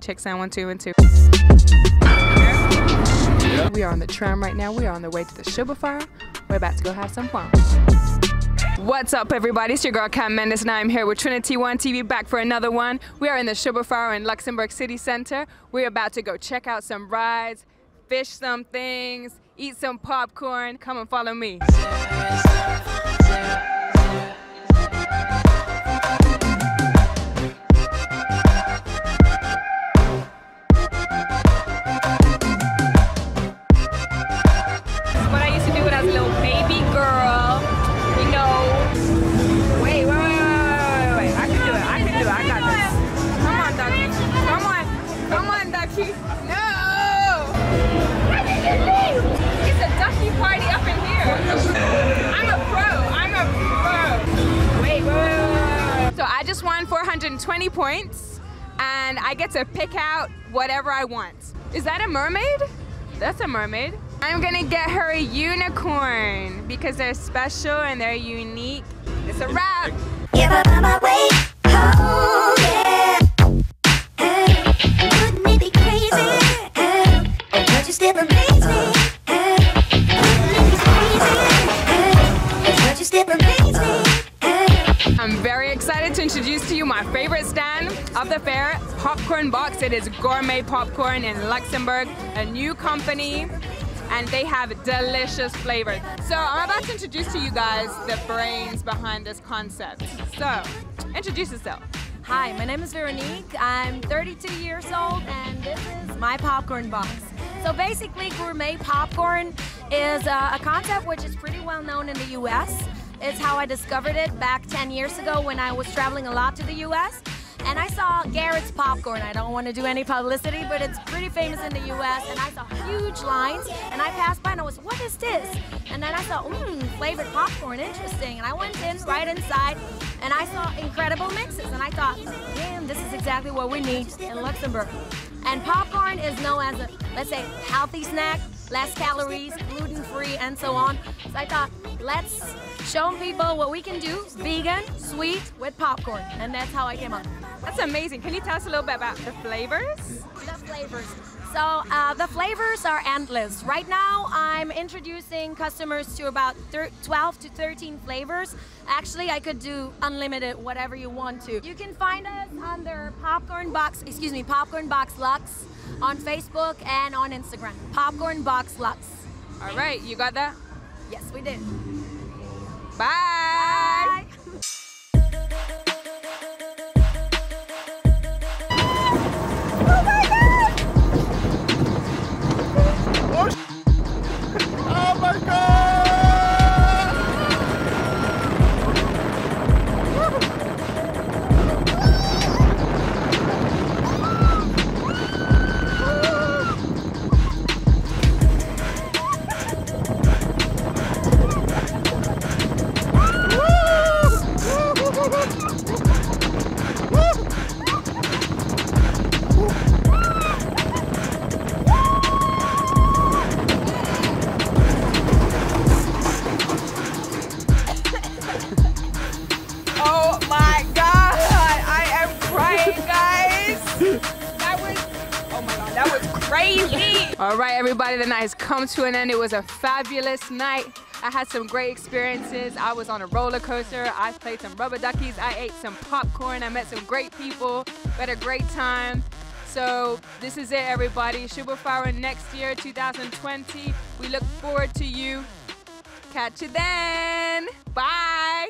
Check sound one, two, and two. We are on the tram right now. We are on the way to the Fouer. We're about to go have some fun. What's up, everybody? It's your girl Cam Mendes, and I'm here with Trinity One TV back for another one. We are in the Fouer in Luxembourg City Center. We're about to go check out some rides, fish some things, eat some popcorn. Come and follow me. 120 points, and I get to pick out whatever I want. Is that a mermaid? That's a mermaid. I'm gonna get her a unicorn because they're special and they're unique. It's a wrap. Yeah, introduce to you my favorite stand of the fair, Popcorn Box. It is gourmet popcorn in Luxembourg, a new company, and they have delicious flavors. So I'm about to introduce to you guys the brains behind this concept. So, introduce yourself. Hi, my name is Veronique. I'm 32 years old and this is my popcorn box. So basically, gourmet popcorn is uh, a concept which is pretty well known in the US. It's how I discovered it back 10 years ago when I was traveling a lot to the US. And I saw Garrett's popcorn. I don't want to do any publicity, but it's pretty famous in the US. And I saw huge lines, and I passed by and I was, what is this? And then I saw, mmm, flavored popcorn, interesting. And I went in right inside, and I saw incredible mixes. And I thought, damn, this is exactly what we need in Luxembourg. And popcorn is known as a, let's say, healthy snack, less calories, gluten free, and so on. So I thought, let's show people what we can do vegan, sweet, with popcorn. And that's how I came up. That's amazing. Can you tell us a little bit about the flavors? The flavors. So uh, the flavors are endless. Right now, I'm introducing customers to about thir- 12 to 13 flavors. Actually, I could do unlimited, whatever you want to. You can find us under Popcorn Box, excuse me, Popcorn Box Lux on Facebook and on Instagram. Popcorn Box Lux. All right, you got that? Yes, we did. Bye. Bye. That was crazy! All right, everybody, the night has come to an end. It was a fabulous night. I had some great experiences. I was on a roller coaster. I played some rubber duckies. I ate some popcorn. I met some great people. We had a great time. So this is it, everybody. Fouer next year, 2020. We look forward to you. Catch you then. Bye.